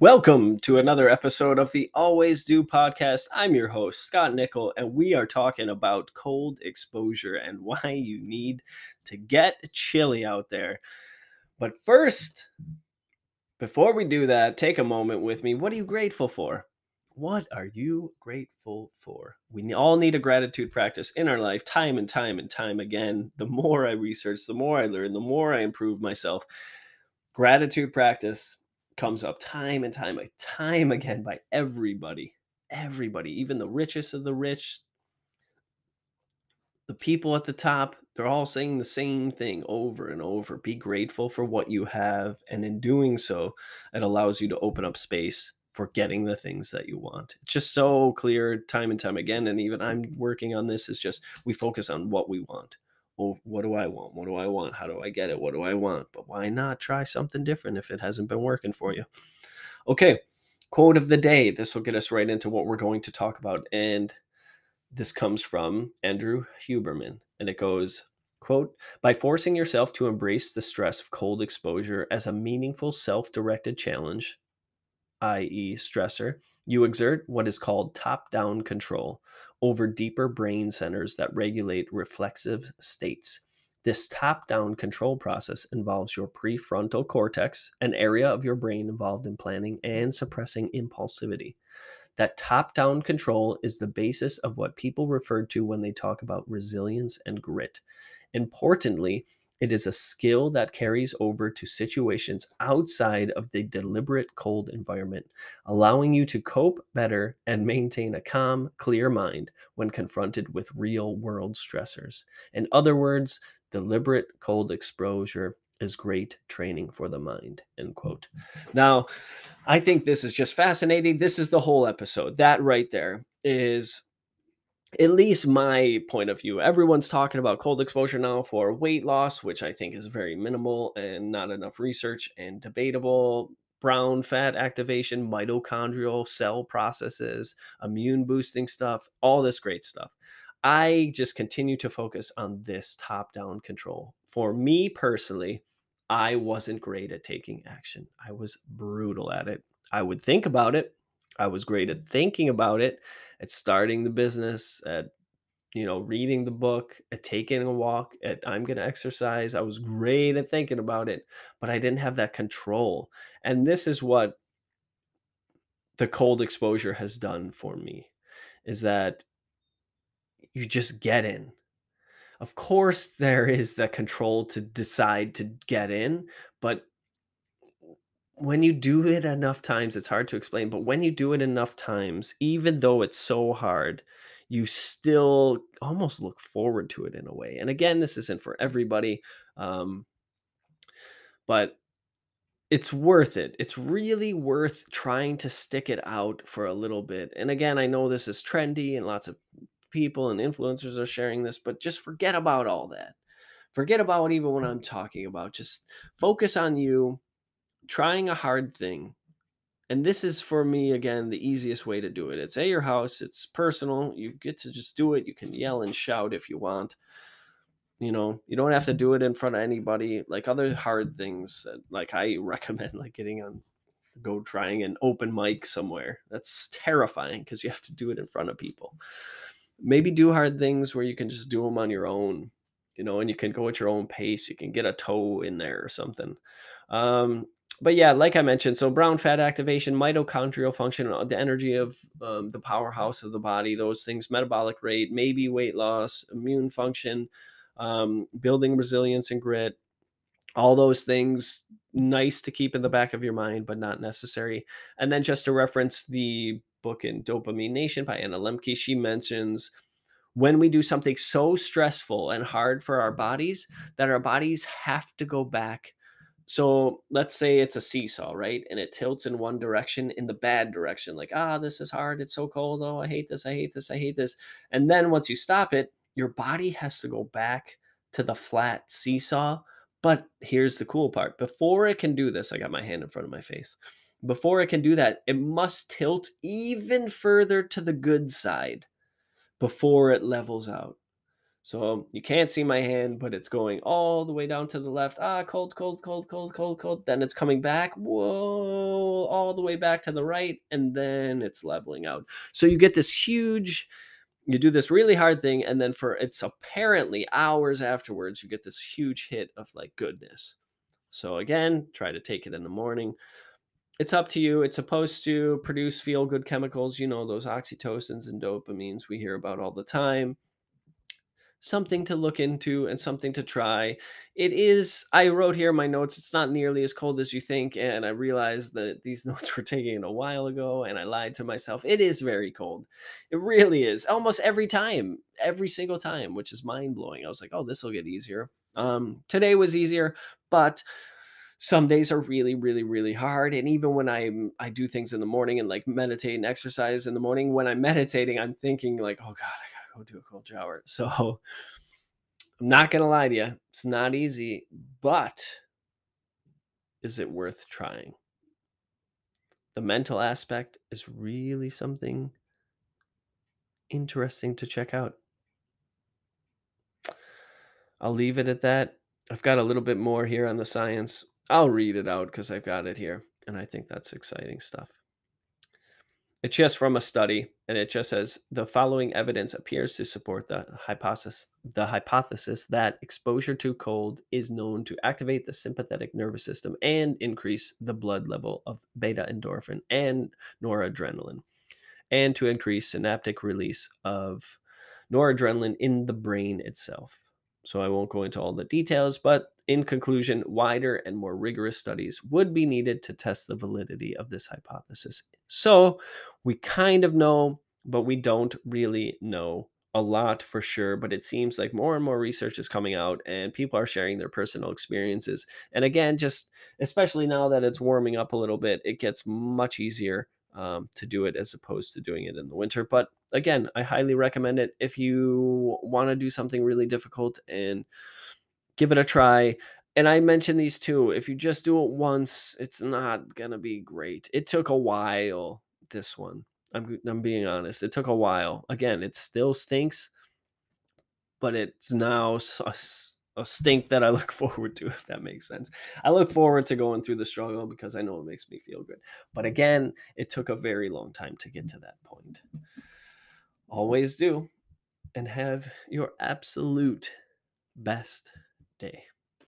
Welcome to another episode of the Always Do podcast. I'm your host, Scott Nicoll, and we are talking about cold exposure and why you need to get chilly out there. But first, before we do that, take a moment with me. What are you grateful for? What are you grateful for? We all need a gratitude practice in our life, time and time and time again. The more I research, the more I learn, the more I improve myself. Gratitude practice comes up time and time and time again by everybody. Everybody, even the richest of the rich, the people at the top, they're all saying the same thing over and over. Be grateful for what you have. And in doing so, it allows you to open up space for getting the things that you want. It's just so clear time and time again. And even I'm working on this, is just we focus on what we want well, what do I want? What do I want? How do I get it? What do I want? But why not try something different if it hasn't been working for you? Okay, quote of the day. This will get us right into what we're going to talk about. And this comes from Andrew Huberman. And it goes, quote, by forcing yourself to embrace the stress of cold exposure as a meaningful self directed challenge, i.e., stressor, you exert what is called top down control over deeper brain centers that regulate reflexive states. This top down control process involves your prefrontal cortex, an area of your brain involved in planning and suppressing impulsivity. That top down control is the basis of what people refer to when they talk about resilience and grit. Importantly, it is a skill that carries over to situations outside of the deliberate cold environment, allowing you to cope better and maintain a calm, clear mind when confronted with real world stressors. In other words, deliberate cold exposure is great training for the mind end quote. Now i think this is just fascinating. This is the whole episode. That right there is at least my point of view, everyone's talking about cold exposure now for weight loss, which I think is very minimal and not enough research and debatable. Brown fat activation, mitochondrial cell processes, immune boosting stuff, all this great stuff. I just continue to focus on this top down control. For me personally, I wasn't great at taking action. I was brutal at it. I would think about it, I was great at thinking about it, at starting the business, at you know, reading the book, at taking a walk, at I'm going to exercise. I was great at thinking about it, but I didn't have that control. And this is what the cold exposure has done for me is that you just get in. Of course, there is the control to decide to get in, but when you do it enough times, it's hard to explain, but when you do it enough times, even though it's so hard, you still almost look forward to it in a way. And again, this isn't for everybody, um, but it's worth it. It's really worth trying to stick it out for a little bit. And again, I know this is trendy and lots of people and influencers are sharing this, but just forget about all that. Forget about even what I'm talking about. Just focus on you trying a hard thing and this is for me again the easiest way to do it. It's at your house it's personal you get to just do it you can yell and shout if you want. You know you don't have to do it in front of anybody like other hard things that like i recommend like getting on go trying an open mic somewhere. That's terrifying because you have to do it in front of people. Maybe do hard things where you can just do them on your own you know and you can go at your own pace you can get a toe in there or something. Um but yeah, like I mentioned, so brown fat activation, mitochondrial function, uh, the energy of um, the powerhouse of the body, those things, metabolic rate, maybe weight loss, immune function, um, building resilience and grit, all those things, nice to keep in the back of your mind, but not necessary. And then just to reference the book in Dopamine Nation by Anna Lembke, she mentions when we do something so stressful and hard for our bodies that our bodies have to go back so let's say it's a seesaw, right? And it tilts in one direction, in the bad direction, like, ah, this is hard. It's so cold. Oh, I hate this. I hate this. I hate this. And then once you stop it, your body has to go back to the flat seesaw. But here's the cool part before it can do this, I got my hand in front of my face. Before it can do that, it must tilt even further to the good side before it levels out. So you can't see my hand, but it's going all the way down to the left. Ah, cold, cold, cold, cold, cold, cold. Then it's coming back. Whoa. all the way back to the right and then it's leveling out. So you get this huge you do this really hard thing and then for it's apparently hours afterwards you get this huge hit of like goodness. So again, try to take it in the morning. It's up to you. It's supposed to produce feel good chemicals, you know, those oxytocins and dopamines we hear about all the time something to look into and something to try. It is, I wrote here in my notes, it's not nearly as cold as you think. And I realized that these notes were taken a while ago and I lied to myself. It is very cold. It really is. Almost every time, every single time, which is mind blowing. I was like, oh, this will get easier. Um, today was easier, but some days are really really really hard and even when i i do things in the morning and like meditate and exercise in the morning when i'm meditating i'm thinking like oh god go do a cold shower. So I'm not going to lie to you. It's not easy, but is it worth trying? The mental aspect is really something interesting to check out. I'll leave it at that. I've got a little bit more here on the science. I'll read it out because I've got it here. And I think that's exciting stuff. It's just from a study, and it just says the following evidence appears to support the hypothesis the hypothesis that exposure to cold is known to activate the sympathetic nervous system and increase the blood level of beta endorphin and noradrenaline, and to increase synaptic release of noradrenaline in the brain itself. So I won't go into all the details, but in conclusion, wider and more rigorous studies would be needed to test the validity of this hypothesis. So we kind of know, but we don't really know a lot for sure. But it seems like more and more research is coming out and people are sharing their personal experiences. And again, just especially now that it's warming up a little bit, it gets much easier um, to do it as opposed to doing it in the winter. But again, I highly recommend it if you want to do something really difficult and give it a try. And I mentioned these two. If you just do it once, it's not going to be great. It took a while, this one. I'm, I'm being honest. It took a while. Again, it still stinks, but it's now a, a stink that I look forward to, if that makes sense. I look forward to going through the struggle because I know it makes me feel good. But again, it took a very long time to get to that point. Always do. And have your absolute best day.